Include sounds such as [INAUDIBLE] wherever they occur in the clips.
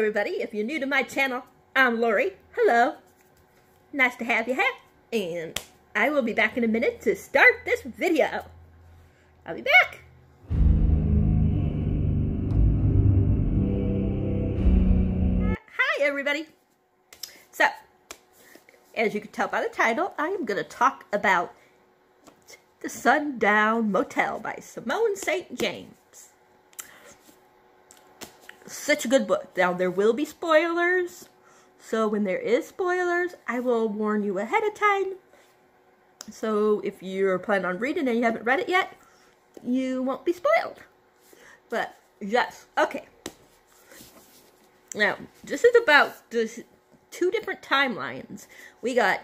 everybody. If you're new to my channel, I'm Lori. Hello. Nice to have you here. And I will be back in a minute to start this video. I'll be back. Hi, everybody. So, as you can tell by the title, I am going to talk about The Sundown Motel by Simone St. James such a good book. Now, there will be spoilers. So when there is spoilers, I will warn you ahead of time. So if you're planning on reading and you haven't read it yet, you won't be spoiled. But yes, okay. Now, this is about this two different timelines. We got,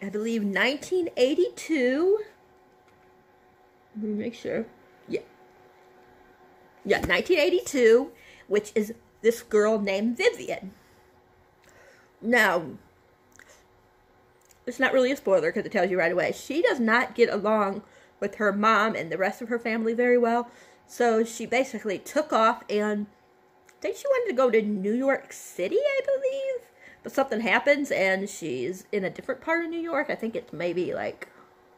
I believe, 1982. Let me make sure. Yeah. Yeah, 1982 which is this girl named Vivian. Now, it's not really a spoiler because it tells you right away. She does not get along with her mom and the rest of her family very well. So she basically took off and I think she wanted to go to New York City, I believe. But something happens and she's in a different part of New York. I think it's maybe like,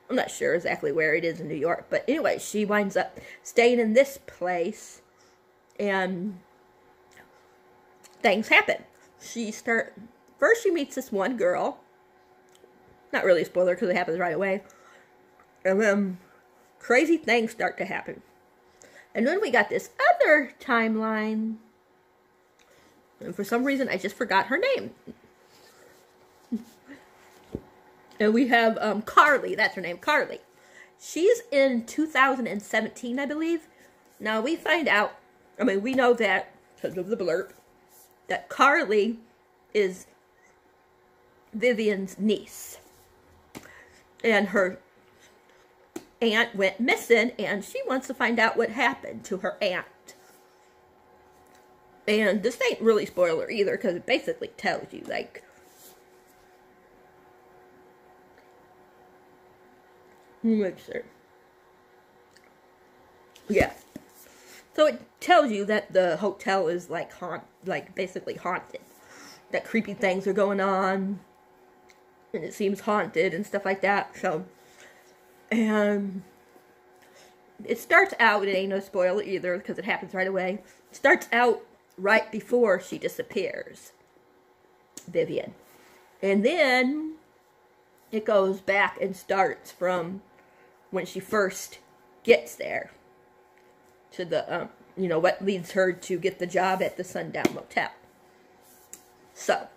I'm not sure exactly where it is in New York. But anyway, she winds up staying in this place. And things happen. She start first she meets this one girl. Not really a spoiler because it happens right away. And then crazy things start to happen. And then we got this other timeline. And for some reason I just forgot her name. [LAUGHS] And we have um, Carly, that's her name, Carly. She's in 2017, I believe. Now we find out, I mean, we know that because of the blurb, that Carly is Vivian's niece. And her aunt went missing and she wants to find out what happened to her aunt. And this ain't really spoiler either because it basically tells you, like, sure. Yeah. So it tells you that the hotel is like haunt, like basically haunted. That creepy things are going on, and it seems haunted and stuff like that. So, and it starts out. It ain't no spoiler either because it happens right away. It starts out right before she disappears, Vivian, and then it goes back and starts from when she first gets there to the, um, you know, what leads her to get the job at the Sundown Motel. So,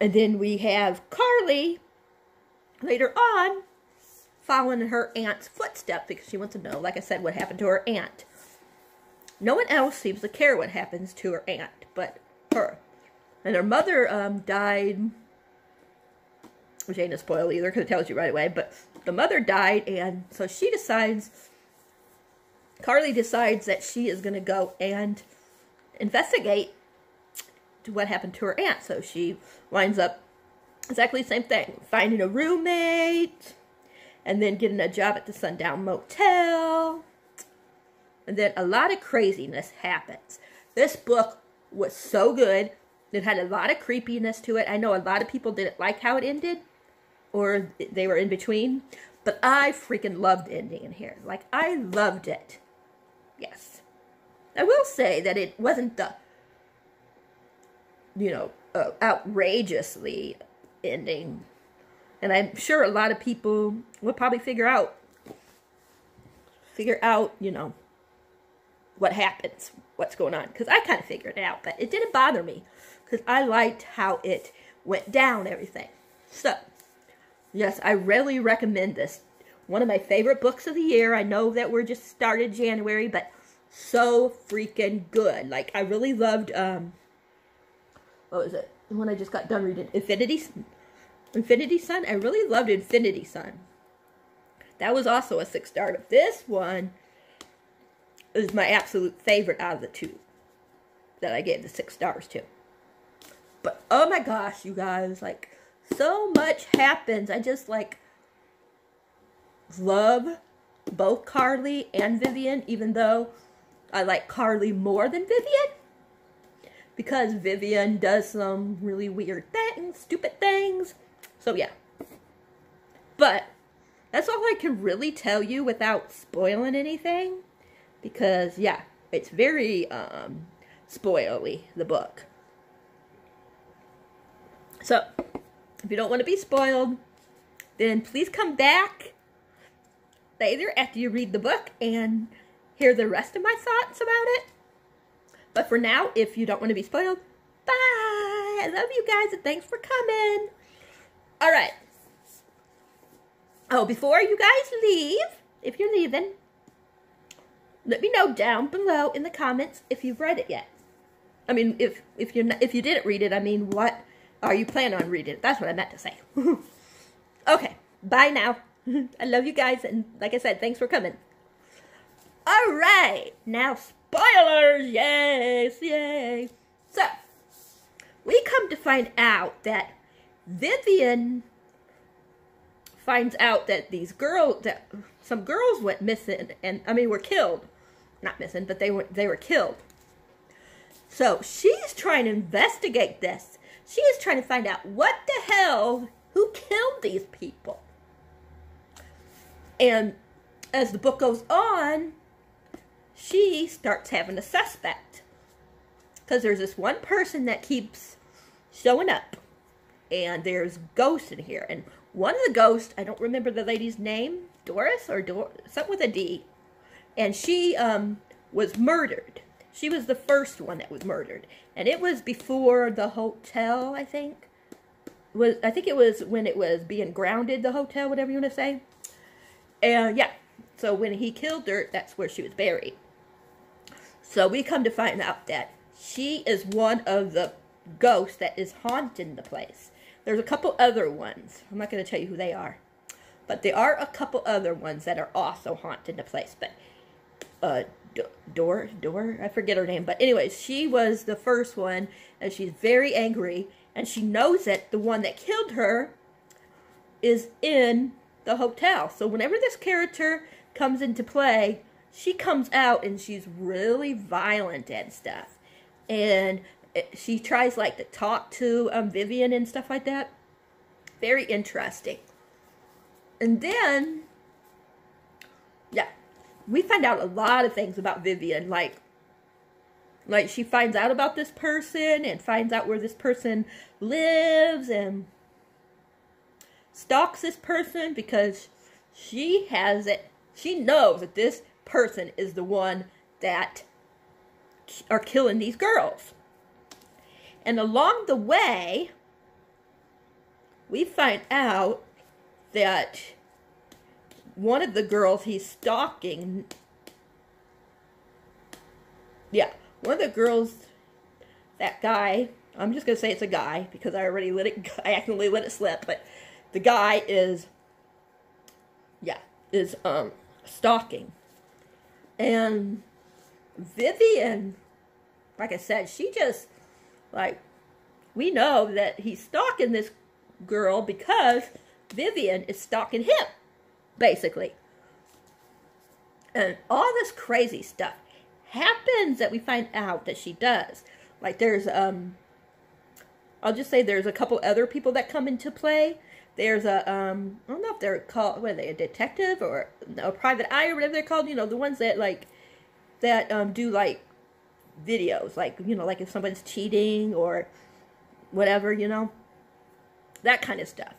and then we have Carly later on following her aunt's footsteps because she wants to know, like I said, what happened to her aunt. No one else seems to care what happens to her aunt, but her. And her mother um, died, which ain't a spoil either because it tells you right away, but the mother died, and so she decides Carly decides that she is going to go and investigate what happened to her aunt. So she winds up exactly the same thing, finding a roommate, and then getting a job at the Sundown Motel. And then a lot of craziness happens. This book was so good. It had a lot of creepiness to it. I know a lot of people didn't like how it ended, or they were in between, but I freaking loved ending in here. Like, I loved it. Yes. I will say that it wasn't the, you know, uh, outrageously ending. And I'm sure a lot of people will probably figure out, figure out, you know, what happens, what's going on. Because I kind of figured it out, but it didn't bother me. Because I liked how it went down, everything. So, yes, I really recommend this one of my favorite books of the year. I know that we're just started January, but so freaking good. Like, I really loved, um, what was it? The one I just got done reading, Infinity, Infinity Son. I really loved Infinity Son. That was also a six star. But this one is my absolute favorite out of the two that I gave the six stars to. But, oh my gosh, you guys, like, so much happens. I just, like, love both Carly and Vivian, even though I like Carly more than Vivian. because Vivian does some really weird things, stupid things. So yeah. But that's all I can really tell you without spoiling anything. Because yeah, it's very um spoily, the book. So if you don't want to be spoiled, then please come back later after you read the book and hear the rest of my thoughts about it. But for now, if you don't want to be spoiled, bye. I love you guys and thanks for coming. All right. Oh, before you guys leave, if you're leaving, let me know down below in the comments if you've read it yet. I mean, if if you're if you didn't read it, I mean, what are you planning on reading? That's what I meant to say. [LAUGHS] okay, bye now. [LAUGHS] I love you guys, and like I said, thanks for coming. All right, now spoilers, yes, yay. So, we come to find out that Vivian finds out that these girls, that some girls went missing, and I mean were killed, not missing, but they were they were killed. So she's trying to investigate this. She is trying to find out what the hell, who killed these people. And as the book goes on, she starts having a suspect. Because there's this one person that keeps showing up. And there's ghosts in here. And one of the ghosts, I don't remember the lady's name, Doris or Dor- something with a D. And she um, was murdered. She was the first one that was murdered. And it was before the hotel, I think. Was I think it was when it was being grounded, the hotel, whatever you want to say. And yeah, so when he killed her, that's where she was buried. So we come to find out that she is one of the ghosts that is haunting the place. There's a couple other ones. I'm not going to tell you who they are. But there are a couple other ones that are also haunting the place. But, uh, Dor, Dor, I forget her name. But anyways, she was the first one, and she's very angry. And she knows that the one that killed her is in the hotel. So whenever this character comes into play, she comes out and she's really violent and stuff. And she tries like to talk to um, Vivian and stuff like that. Very interesting. And then, yeah, we find out a lot of things about Vivian. Like, like she finds out about this person and finds out where this person lives and stalks this person because she has it. She knows that this person is the one that are killing these girls. And along the way, we find out that one of the girls he's stalking, yeah, one of the girls, that guy, I'm just going to say it's a guy because I already let it, [LAUGHS] I accidentally let it slip, but the guy is, yeah, is um stalking. And Vivian, like I said, she just, like, we know that he's stalking this girl because Vivian is stalking him, basically. And all this crazy stuff happens that we find out that she does. Like, there's, um, I'll just say there's a couple other people that come into play there's a um I don't know if they're called what are they a detective or a private eye or whatever they're called. You know the ones that like that um do like videos like you know like if somebody's cheating or whatever you know that kind of stuff.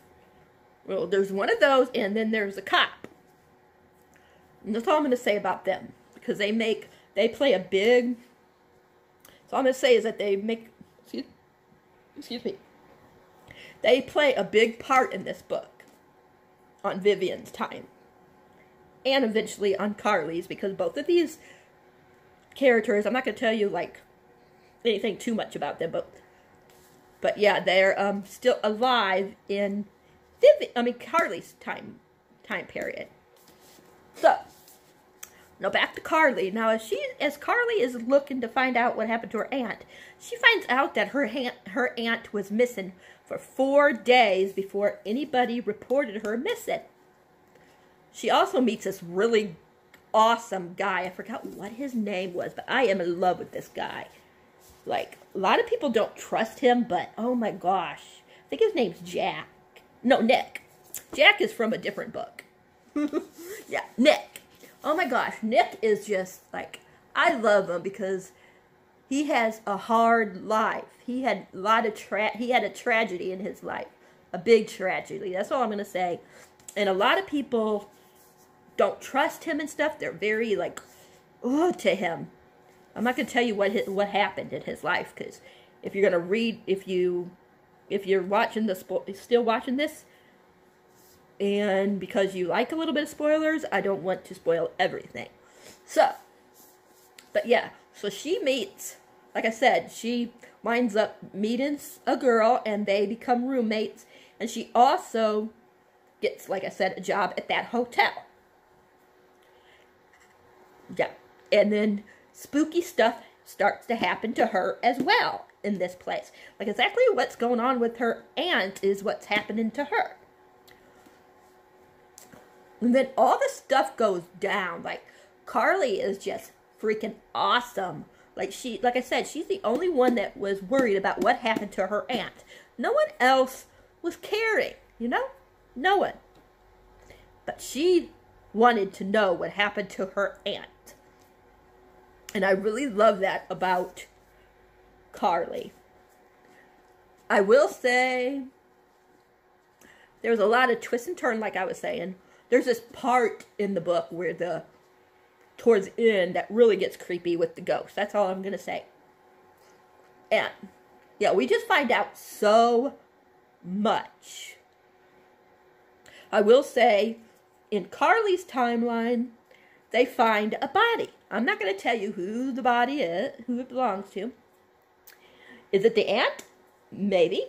Well, there's one of those, and then there's a cop. And that's all I'm to say about them because they make they play a big. So all I'm to say is that they make excuse, excuse me they play a big part in this book on Vivian's time. And eventually on Carly's, because both of these characters, I'm not going to tell you, like, anything too much about them, but, but yeah, they're um, still alive in Vivian, I mean, Carly's time, time period. So, now back to Carly. Now, as she, as Carly is looking to find out what happened to her aunt, she finds out that her aunt, her aunt was missing for four days before anybody reported her missing. She also meets this really awesome guy. I forgot what his name was, but I am in love with this guy. Like, a lot of people don't trust him, but oh my gosh. I think his name's Jack. No, Nick. Jack is from a different book. [LAUGHS] yeah, Nick. Oh my gosh, Nick is just like, I love him because he has a hard life. He had a lot of tra- he had a tragedy in his life. A big tragedy. That's all I'm going to say. And a lot of people don't trust him and stuff. They're very like, oh, to him. I'm not going to tell you what his, what happened in his life because if you're going to read, if you if you're watching the still watching this, and because you like a little bit of spoilers, I don't want to spoil everything. So, but yeah, so she meets, like I said, she winds up meeting a girl and they become roommates. And she also gets, like I said, a job at that hotel. Yeah. And then spooky stuff starts to happen to her as well in this place. Like exactly what's going on with her aunt is what's happening to her. And then all the stuff goes down. Like Carly is just freaking awesome. Like she like I said, she's the only one that was worried about what happened to her aunt. No one else was caring, you know? No one. But she wanted to know what happened to her aunt. And I really love that about Carly. I will say there's a lot of twist and turn, like I was saying. There's this part in the book where the towards end that really gets creepy with the ghost. That's all I'm gonna say. And yeah, we just find out so much. I will say, in Carly's timeline, they find a body. I'm not going to tell you who the body is, who it belongs to. Is it the aunt? Maybe.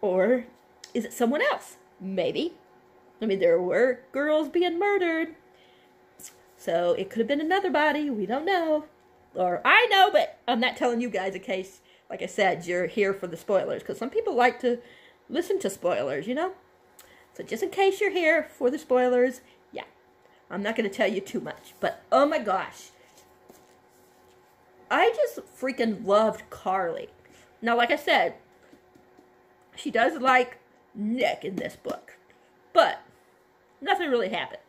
Or is it someone else? Maybe. I mean, there were girls being murdered. So it could have been another body. We don't know. Or I know, but I'm not telling you guys in case, like I said, you're here for the spoilers. Because some people like to listen to spoilers, you know? So just in case you're here for the spoilers, yeah. I'm not going to tell you too much. But oh my gosh. I just freaking loved Carly. Now, like I said, she does like Nick in this book. But nothing really happens.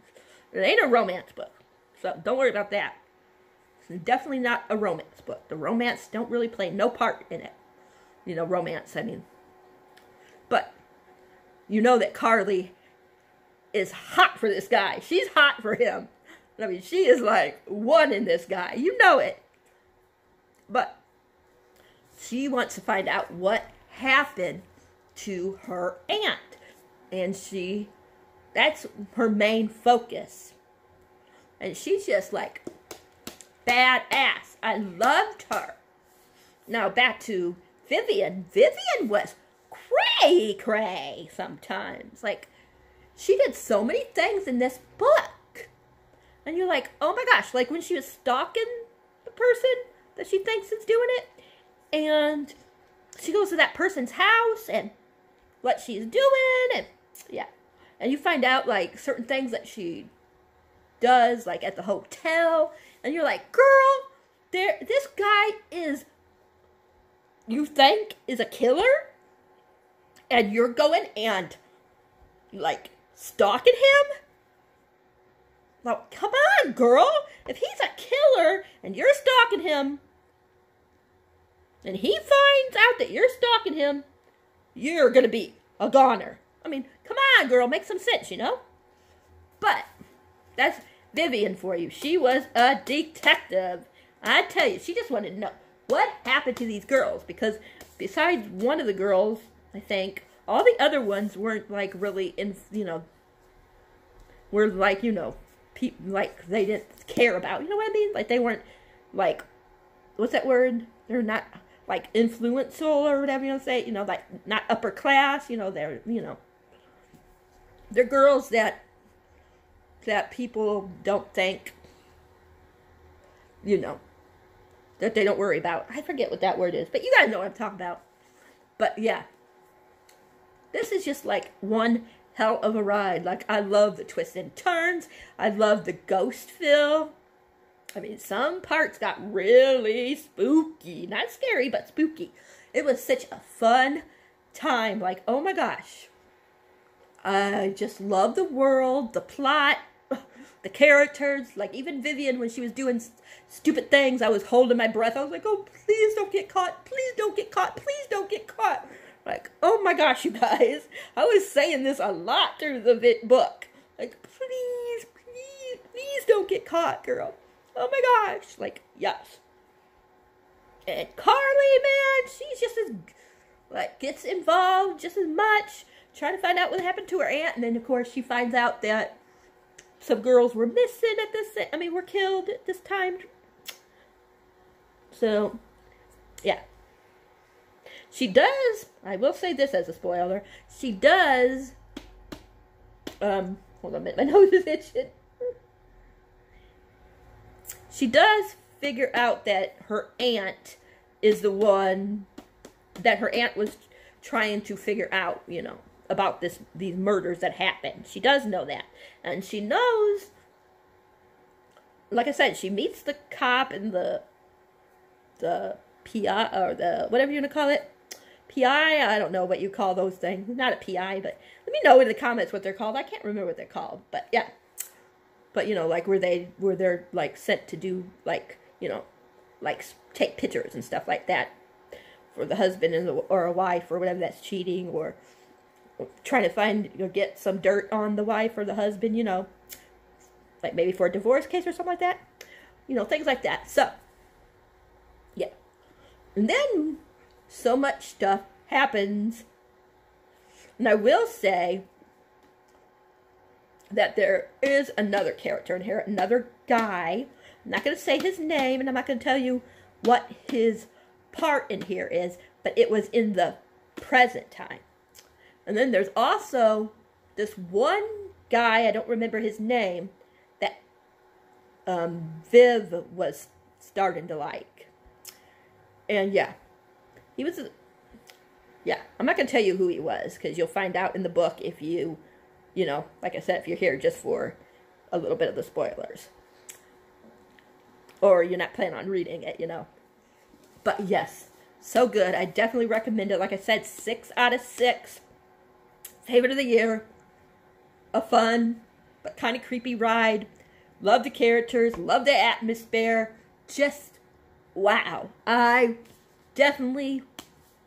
It ain't a romance book. So don't worry about that. It's definitely not a romance book. The romance don't really play no part in it. You know, romance, I mean. But you know that Carly is hot for this guy. She's hot for him. I mean, she is like one in this guy. You know it. But she wants to find out what happened to her aunt. And she, that's her main focus. And she's just like badass. I loved her. Now back to Vivian. Vivian was cray cray sometimes. Like, she did so many things in this book. And you're like, oh my gosh, like when she was stalking the person that she thinks is doing it, and she goes to that person's house and what she's doing, and yeah. And you find out like certain things that she does, like at the hotel, and you're like, girl, there, this guy is, you think is a killer, and you're going and like stalking him. Now, come on, girl. If he's a killer and you're stalking him, and he finds out that you're stalking him, you're gonna be a goner. I mean, come on, girl, make some sense, you know? But that's Vivian for you. She was a detective. I tell you, she just wanted to know what happened to these girls because besides one of the girls, I think all the other ones weren't like really in, you know, were like, you know, people like they didn't care about. You know what I mean? Like they weren't like what's that word? They're not like influential or whatever you know say, you know, like not upper class, you know, they're you know they're girls that that people don't think you know that they don't worry about. I forget what that word is, but you guys know what I'm talking about. But yeah. This is just like one hell of a ride. Like I love the twists and turns. I love the ghost feel. I mean, some parts got really spooky. Not scary, but spooky. It was such a fun time. Like, oh my gosh. I just love the world, the plot, the characters. Like, even Vivian, when she was doing st- stupid things, I was holding my breath. I was like, oh, please don't get caught. Please don't get caught. Please don't get caught. Like, oh my gosh, you guys. I was saying this a lot through the book. Like, please, please, please don't get caught, girl. Oh my gosh. Like, yes. And Carly, man, she's just as, like, gets involved just as much, trying to find out what happened to her aunt. And then, of course, she finds out that some girls were missing at this, I mean, were killed at this time. So, yeah. She does, I will say this as a spoiler, she does, um, hold on a minute, [LAUGHS] my nose is itching. She does figure out that her aunt is the one that her aunt was trying to figure out, you know, about this these murders that happened. She does know that. And she knows like I said, she meets the cop and the the PI or the whatever you want to call it. PI, I don't know what you call those things. Not a PI, but let me know in the comments what they're called. I can't remember what they're called, but yeah. But you know, like where they where they're like sent to do like you know, like take pictures and stuff like that for the husband and or a wife or whatever that's cheating or trying to find know, get some dirt on the wife or the husband. You know, like maybe for a divorce case or something like that. You know, things like that. So, yeah. And then so much stuff happens. And I will say that there is another character in here, another guy. I'm not going to say his name and I'm not going to tell you what his part in here is, but it was in the present time. And then there's also this one guy, I don't remember his name, that um, Viv was starting to like. And yeah, he was, yeah, I'm not going to tell you who he was because you'll find out in the book if you, you know, like I said, if you're here just for a little bit of the spoilers. Or you're not planning on reading it, you know. But yes, so good. I definitely recommend it. Like I said, six out of six. Favorite of the year. A fun but kind of creepy ride. Love the characters. Love the atmosphere. Just wow. I definitely,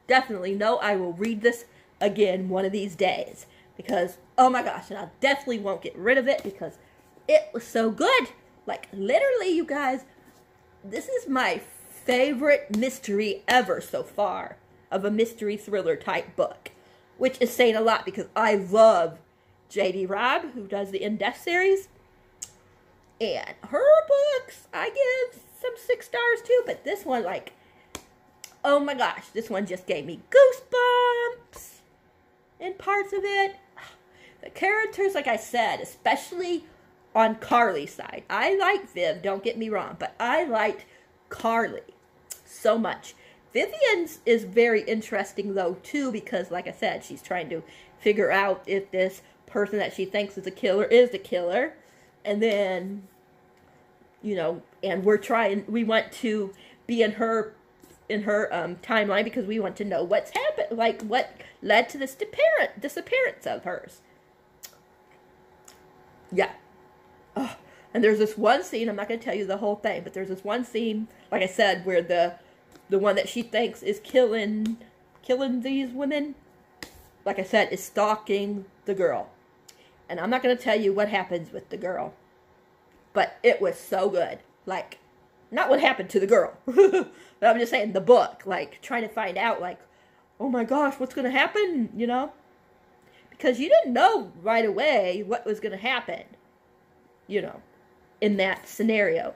definitely know I will read this again one of these days. Because, oh my gosh, and I definitely won't get rid of it because it was so good. Like, literally, you guys, this is my favorite mystery ever so far of a mystery thriller type book, which is saying a lot because I love J.D. Robb, who does the In Death series, and her books I give some six stars too, but this one, like, oh my gosh, this one just gave me goosebumps in parts of it. [SIGHS] The characters, like I said, especially on Carly's side. I like Viv, don't get me wrong, but I liked Carly so much. Vivian's is very interesting though too because like I said, she's trying to figure out if this person that she thinks is a killer is the killer. And then you know, and we're trying we want to be in her in her um, timeline because we want to know what's happened, like what led to this disappearance, disappearance of hers. Yeah. Oh, and there's this one scene, I'm not going to tell you the whole thing, but there's this one scene, like I said, where the the one that she thinks is killing killing these women, like I said, is stalking the girl. And I'm not going to tell you what happens with the girl. But it was so good. Like not what happened to the girl. [LAUGHS] but I'm just saying the book, like trying to find out like oh my gosh, what's going to happen, you know? Because you didn't know right away what was going to happen, you know, in that scenario.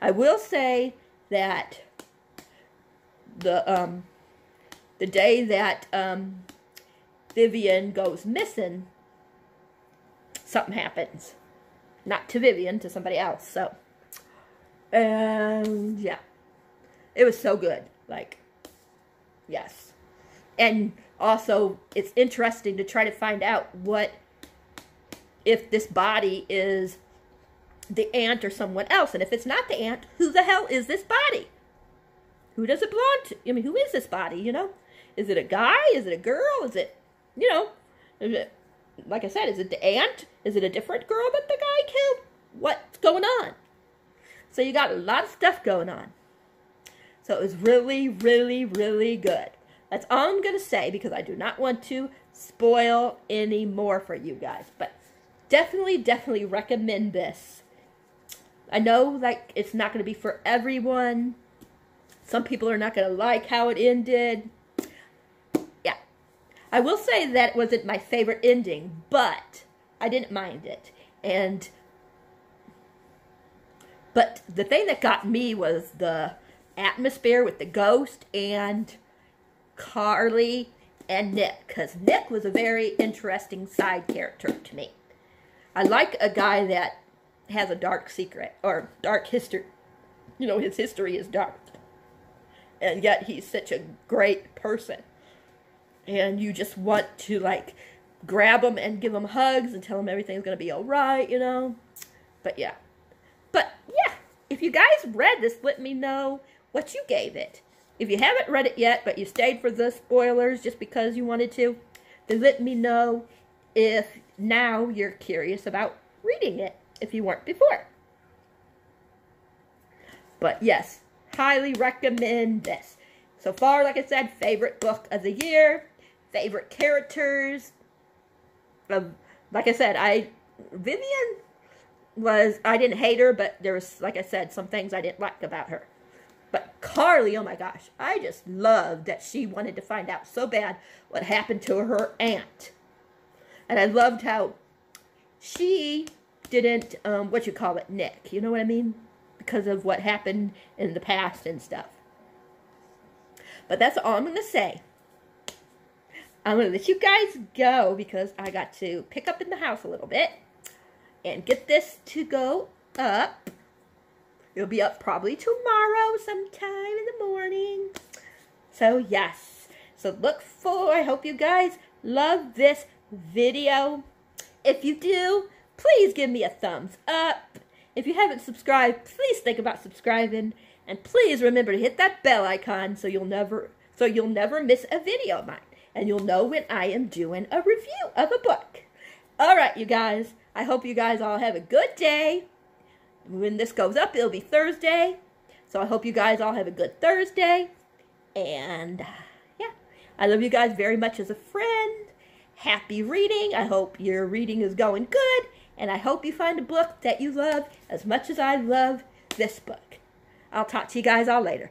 I will say that the um the day that um Vivian goes missing, something happens. Not to Vivian, to somebody else. So, and yeah, it was so good. Like, yes. And also, it's interesting to try to find out what, if this body is the aunt or someone else. And if it's not the aunt, who the hell is this body? Who does it belong to? I mean, who is this body, you know? Is it a guy? Is it a girl? Is it, you know, it, like I said, is it the aunt? Is it a different girl that the guy killed? What's going on? So you got a lot of stuff going on. So it was really, really, really good. That's all I'm going to say because I do not want to spoil any more for you guys. But definitely, definitely recommend this. I know like it's not going to be for everyone. Some people are not going to like how it ended. Yeah. I will say that it wasn't my favorite ending, but I didn't mind it. And but the thing that got me was the atmosphere with the ghost and Carly and Nick because Nick was a very interesting side character to me. I like a guy that has a dark secret or dark history. You know, his history is dark. And yet he's such a great person. And you just want to, like, grab him and give him hugs and tell him everything's going to be all right, you know? But yeah. But yeah, if you guys read this, let me know what you gave it. If you haven't read it yet, but you stayed for the spoilers just because you wanted to, then let me know if now you're curious about reading it, if you weren't before. But yes, highly recommend this. So far, like I said, favorite book of the year, favorite characters. Um, like I said, I Vivian was I didn't hate her, but there was, like I said, some things I didn't like about her. But Carly, oh my gosh, I just loved that she wanted to find out so bad what happened to her aunt. And I loved how she didn't, um, what you call it, Nick. You know what I mean? Because of what happened in the past and stuff. But that's all I'm going to say. I'm going to let you guys go because I got to pick up in the house a little bit and get this to go up. It'll be up probably tomorrow sometime in the morning. So, yes. So, look for, I hope you guys love this video. If you do, please give me a thumbs up. If you haven't subscribed, please think about subscribing. And please remember to hit that bell icon so you'll never so you'll never miss a video of mine. And you'll know when I am doing a review of a book. Alright, you guys. I hope you guys all have a good day when this goes up, it'll be Thursday. So I hope you guys all have a good Thursday. And uh, yeah, I love you guys very much as a friend. Happy reading. I hope your reading is going good. And I hope you find a book that you love as much as I love this book. I'll talk to you guys all later.